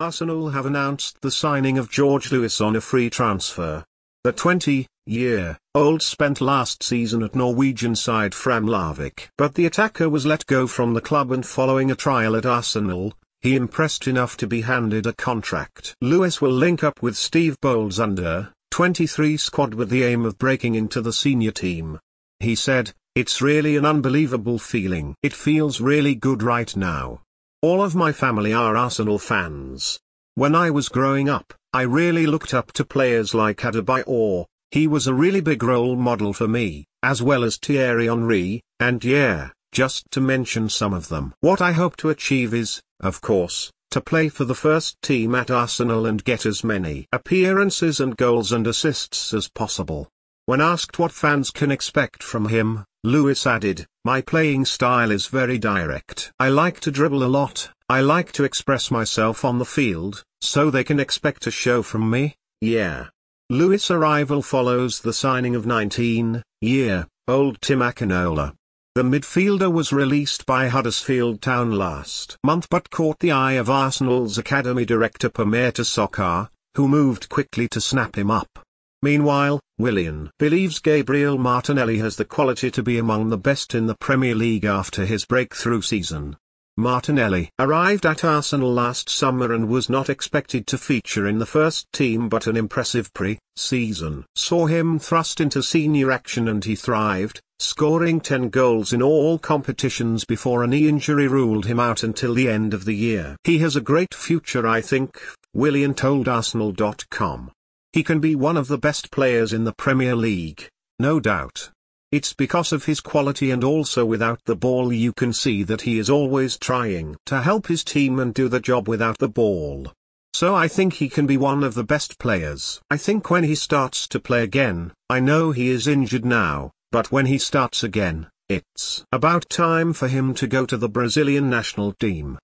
Arsenal have announced the signing of George Lewis on a free transfer. The 20-year-old spent last season at Norwegian side Fram Framlavik. But the attacker was let go from the club and following a trial at Arsenal, he impressed enough to be handed a contract. Lewis will link up with Steve Bould under 23 squad with the aim of breaking into the senior team. He said, it's really an unbelievable feeling. It feels really good right now. All of my family are Arsenal fans. When I was growing up, I really looked up to players like Adebayor, he was a really big role model for me, as well as Thierry Henry, and yeah, just to mention some of them. What I hope to achieve is, of course, to play for the first team at Arsenal and get as many appearances and goals and assists as possible. When asked what fans can expect from him, Lewis added, My playing style is very direct. I like to dribble a lot, I like to express myself on the field, so they can expect a show from me, yeah. Lewis' arrival follows the signing of 19-year-old Tim Akinola. The midfielder was released by Huddersfield Town last month but caught the eye of Arsenal's academy director Per Mertesacker, who moved quickly to snap him up. Meanwhile, Willian believes Gabriel Martinelli has the quality to be among the best in the Premier League after his breakthrough season. Martinelli arrived at Arsenal last summer and was not expected to feature in the first team but an impressive pre-season saw him thrust into senior action and he thrived, scoring 10 goals in all competitions before a knee injury ruled him out until the end of the year. He has a great future I think, Willian told Arsenal.com. He can be one of the best players in the Premier League, no doubt. It's because of his quality and also without the ball you can see that he is always trying to help his team and do the job without the ball. So I think he can be one of the best players. I think when he starts to play again, I know he is injured now, but when he starts again, it's about time for him to go to the Brazilian national team.